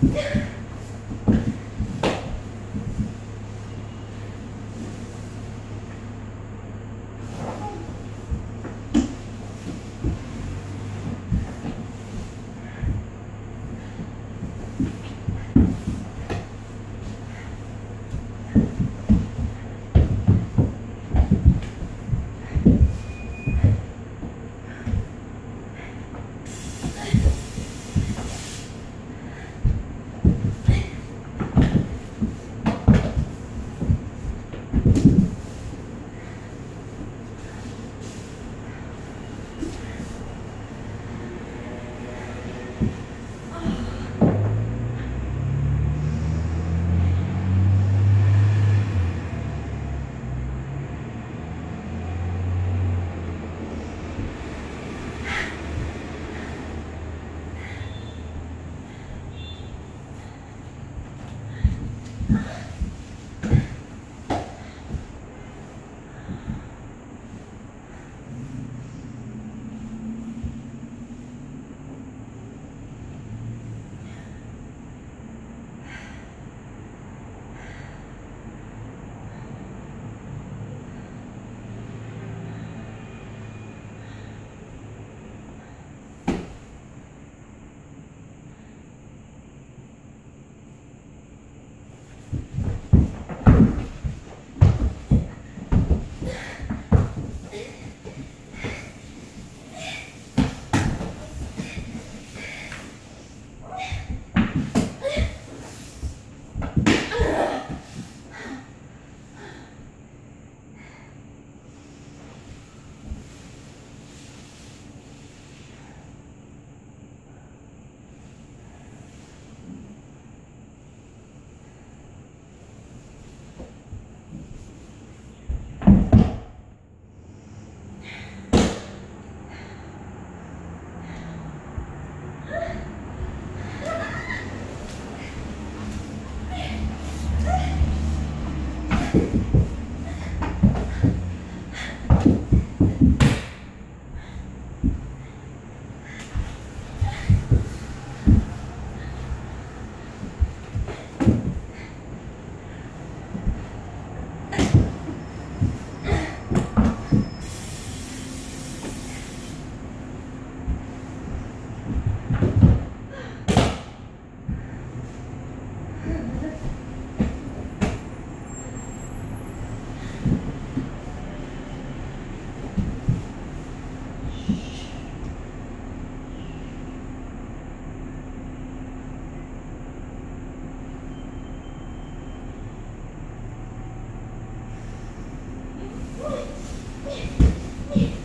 Yeah. Yeah.